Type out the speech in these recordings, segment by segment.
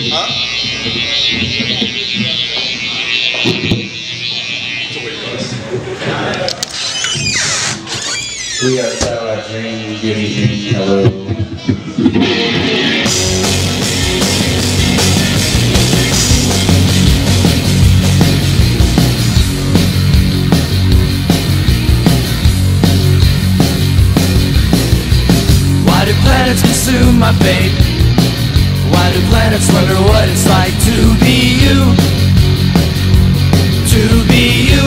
We are Satellite Dream. Good evening. Hello. Why do planets consume my fate? Do planets wonder what it's like to be you? To be you.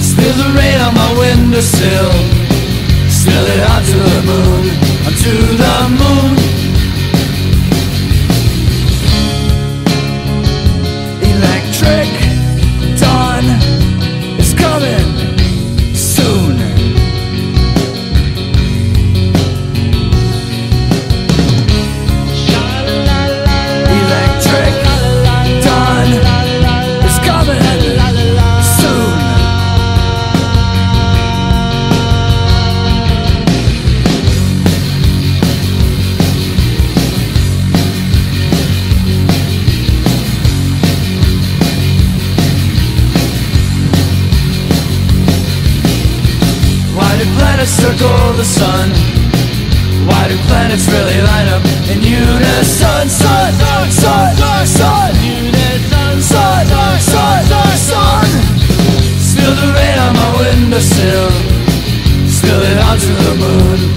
Spill the rain on my windowsill. Spill it onto the moon, onto the moon. circle the sun? Why do planets really line up in unison? Sun, sun, sun, sun, sun, unison. Sun, sun, sun, sun, sun. Spill the rain on my windowsill. Spill it onto the moon.